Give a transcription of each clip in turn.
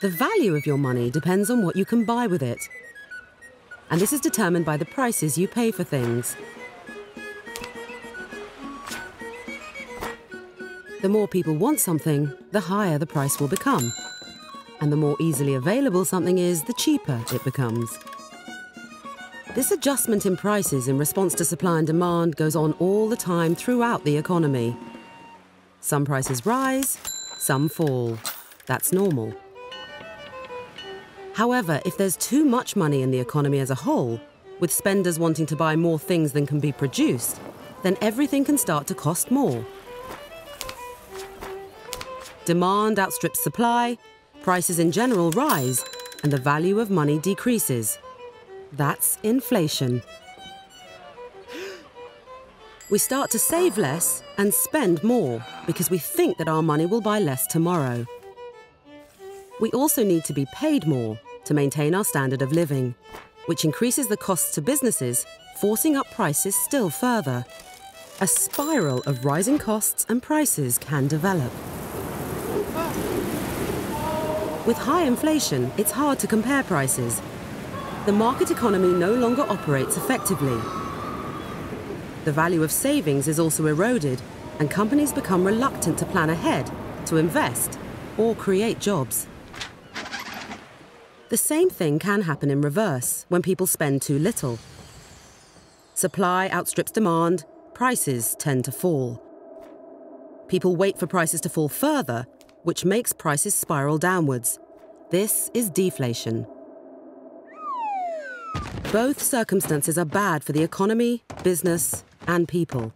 The value of your money depends on what you can buy with it. And this is determined by the prices you pay for things. The more people want something, the higher the price will become. And the more easily available something is, the cheaper it becomes. This adjustment in prices in response to supply and demand goes on all the time throughout the economy. Some prices rise, some fall. That's normal. However, if there's too much money in the economy as a whole, with spenders wanting to buy more things than can be produced, then everything can start to cost more. Demand outstrips supply, prices in general rise, and the value of money decreases. That's inflation. We start to save less and spend more because we think that our money will buy less tomorrow. We also need to be paid more to maintain our standard of living, which increases the costs to businesses, forcing up prices still further. A spiral of rising costs and prices can develop. With high inflation, it's hard to compare prices the market economy no longer operates effectively. The value of savings is also eroded, and companies become reluctant to plan ahead, to invest, or create jobs. The same thing can happen in reverse when people spend too little. Supply outstrips demand, prices tend to fall. People wait for prices to fall further, which makes prices spiral downwards. This is deflation. Both circumstances are bad for the economy, business, and people.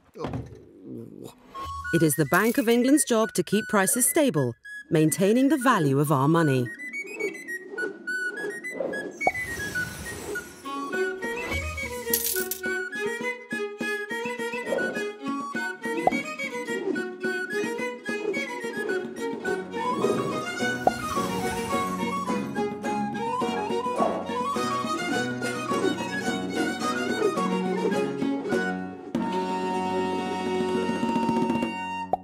It is the Bank of England's job to keep prices stable, maintaining the value of our money.